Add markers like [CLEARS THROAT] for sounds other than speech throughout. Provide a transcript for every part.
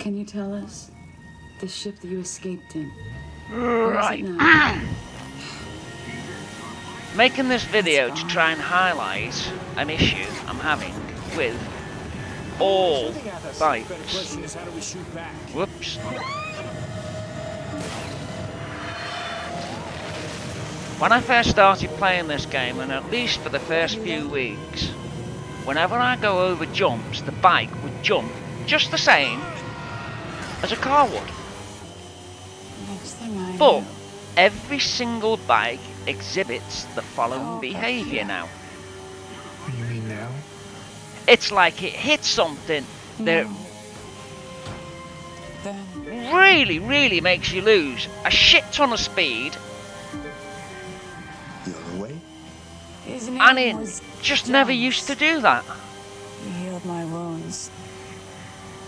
Can you tell us? The ship that you escaped in. Right. [CLEARS THROAT] Making this video to try and highlight an issue I'm having with all bikes. question is how do we shoot back? Whoops. When I first started playing this game, and at least for the first few weeks, whenever I go over jumps, the bike would jump just the same as a car would. Next thing I But every single bike exhibits the following Oh, behaviour yeah. now. What do you mean now? It's like it hits something that No. Then really, really makes you lose a shit ton of speed, The other way? and it was just never used to do that. He healed my wounds.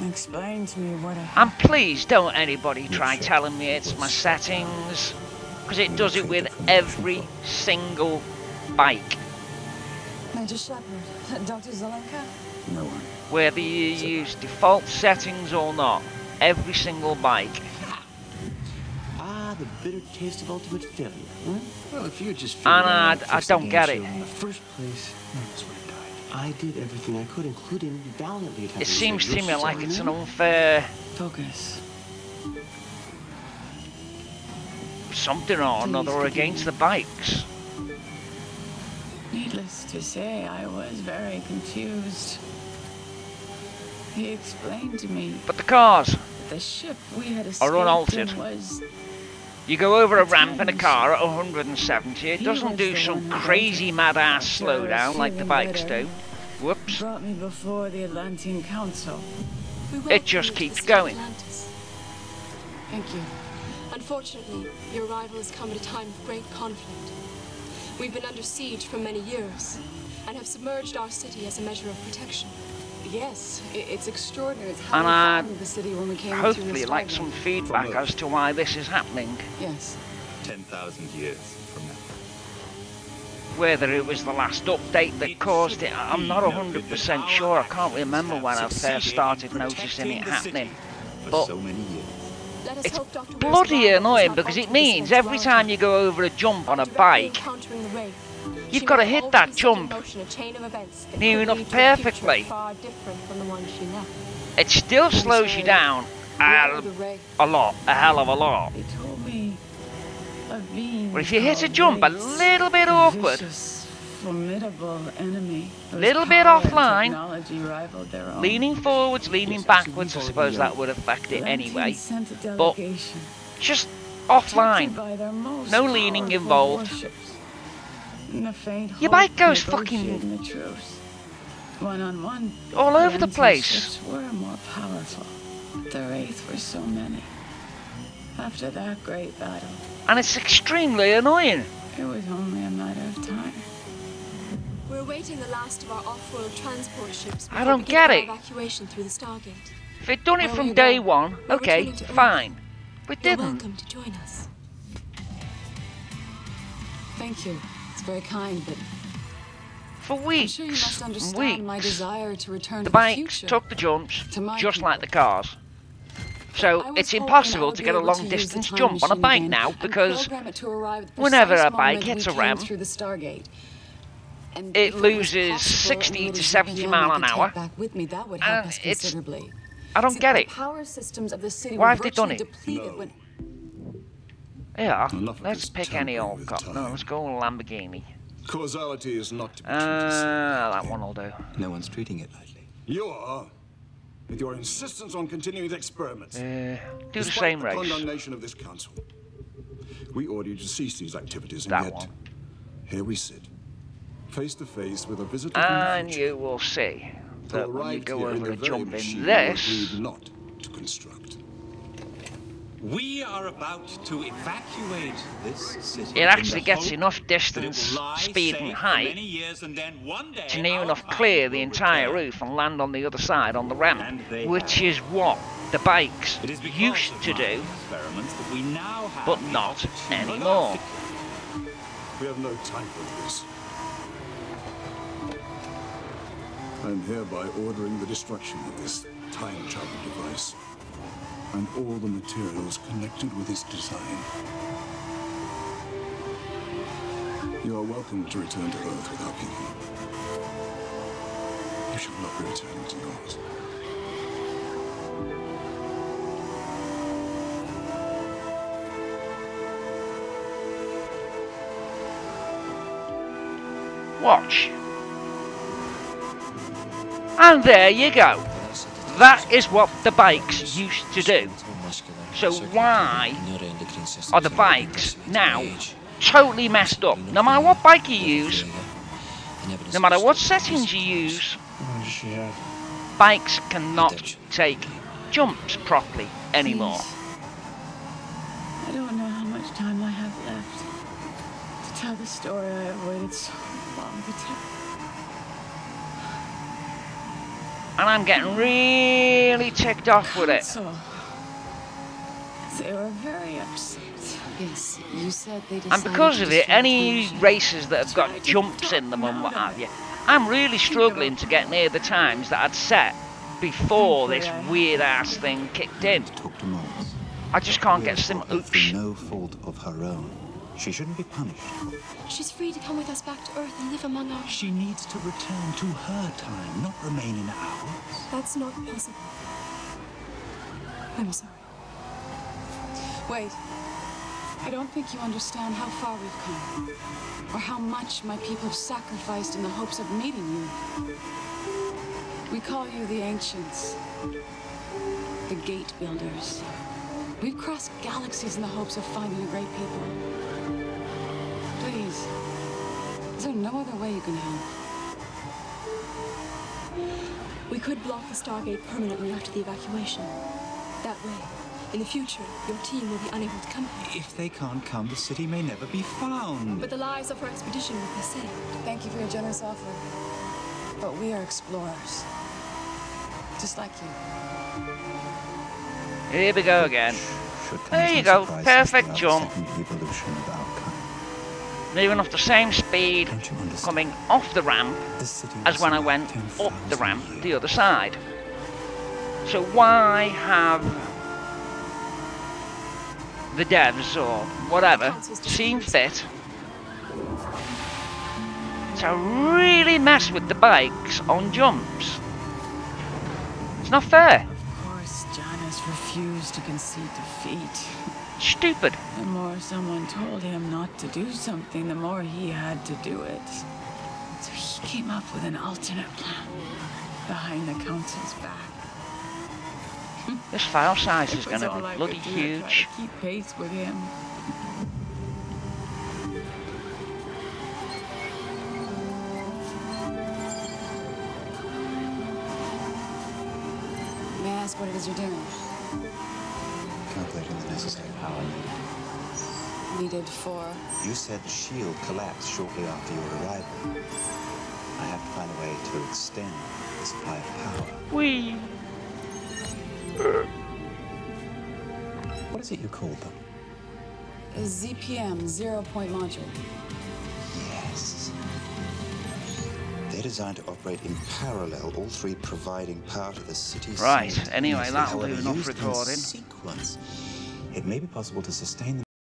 Explained to me what I And please don't anybody try telling me it's my settings, because it does it with every single bike. Major Shepard, [LAUGHS] Dr. Zelenka? No one. Whether you use default settings or not, every single bike. Ah, the bitter taste of ultimate failure. Huh? Well, if you had just And I- I don't get it. in the first place, I did everything I could, including valiantly attempting It seems to me like it's an remember? unfair Focus. something or another against the bikes. Needless to say, I was very confused. He explained to me But the cars, the ship we had escaped Are unaltered. in was you go over a ramp in a car at 170, it doesn't do some crazy mad ass after I was slowdown like the bikes better. do. Whoops. brought me before the Atlantean Council. We It just keeps the state of going. Atlantis. Thank you. Unfortunately, your arrival has come at a time of great conflict. We've been under siege for many years and have submerged our city as a measure of protection. Yes, it's extraordinary. It's how And we I'd the city when we came through Hopefully, the like some feedback as to why this is happening. Yes. 10,000 years from now. Whether it was the last update that caused it, I'm not 100% sure. I can't remember when I first started noticing it happening. But- so many years. Let us It's bloody annoying because it means every time you go over a jump on a bike, encountering the Wraith, you've got to hit that set jump motion a chain of events that near enough lead to a future perfectly. Far different from the one she left. it still slows you down a, are the Wraith? a lot, a hell of a lot. But if you hit a um, jump a little bit awkward, vicious, formidable enemy. Little bit offline, technology rivaled their own. leaning forwards, leaning backwards, I suppose that would affect it anyway. sent a delegation, Just offline. by their most No leaning involved. warships. In the faint Your bike goes fucking- negotiating the truce. One on one. All over the place. were more powerful. but The Wraith were so many. After that great battle, And it's extremely annoying. it was only a matter of time. We're awaiting the last of our off-world transport ships. I don't get it. Evacuation through the Stargate. If they'd done it Well, from you day know, one, we're okay, returning to Earth. fine. But You're didn't. welcome to join us. Thank you. It's very kind, but For I'm weeks sure you must and understand my weeks, desire to return the to the bikes future. took the jumps, To my just like the cars. I So it's impossible to get a long to use the distance jump on a bike again now because program it to arrive at the whenever a bike moment hits a came ramp, through the Stargate. And it loses 60 to and it is 70 mile an hour. Back with me, that would Uh, help us it's- considerably. I don't See, get the it. power systems of the city Why were have they done it? depleted when Yeah, let's pick any old with car. No, let's go Lamborghini. Causality is not to be Uh, treated. that one'll do. No one's treating it lightly. You are, with your insistence on continuing the experiments. Uh, do the Despite same the race. condemnation of this council. We order you to cease these activities, and That yet one. here we sit, face to face with a visitor from the And you will see that when you arrived go over the a jump in this, agreed not to construct. We are about to evacuate this city. it actually gets enough distance, speed, and for many height years, and then one day to near our enough clear the entire return. roof and land on the other side on the ramp, which have. is what the bikes It is used to do, experiments that we now have but not anymore. We have no time for this. I am hereby ordering the destruction of this time travel device. And all the materials connected with its design. You are welcome to return to Earth with our people. You shall not be to yours. Watch. And there you go. That is what the bikes used to do. So why are the bikes now totally messed up? No matter what bike you use, no matter what settings you use, bikes cannot take jumps properly anymore. I don't know how much time I have left to tell the story I have waited so long to tell. And I'm getting really ticked off with it. So, they were very upset. Yes, you said they And decided because of it, any races that have got jumps in them and what have you, I'm really struggling to get near the times that I'd set before this weird ass thing kicked in. Talk to Moles. I just can't get some oops. no fault of her own. She shouldn't be punished. She's free to come with us back to Earth and live among our. She needs to return to her time, not remain in ours. That's not possible. I'm sorry. Wait. I don't think you understand how far we've come. Or how much my people have sacrificed in the hopes of meeting you. We call you the Ancients. The Gate Builders. We've crossed galaxies in the hopes of finding a great people. Is there no other way you can help? We could block the Stargate permanently after the evacuation. That way, in the future, your team will be unable to come here. If they can't come, the city may never be found. But the lives of our expedition will be saved. Thank you for your generous offer. But we are explorers. Just like you. Here we go again. There you go, perfect jump. second evolution of our kind. Moving off the same speed, Don't you understand? coming off the ramp as when I went up the ramp the other side. So why have the devs or whatever seen fit to really mess with the bikes on jumps? It's not fair. Of course, Janus refused to concede defeat. [LAUGHS] Stupid. The more someone told him not to do something, the more he had to do it. So he came up with an alternate plan behind the council's back. [LAUGHS] This file size is going to all be I bloody could do to try huge. to keep pace with him. May I ask what it is you're doing? Calculating the necessary power needed. Needed for. You said the shield collapsed shortly after your arrival. I have to find a way to extend the supply of power. Whee! What is it you called them? A ZPM, zero point module. Yes. They're designed to operate in parallel, all three providing power to the city. Right, anyway, that'll do However, enough recording. sequence, it may be possible to sustain them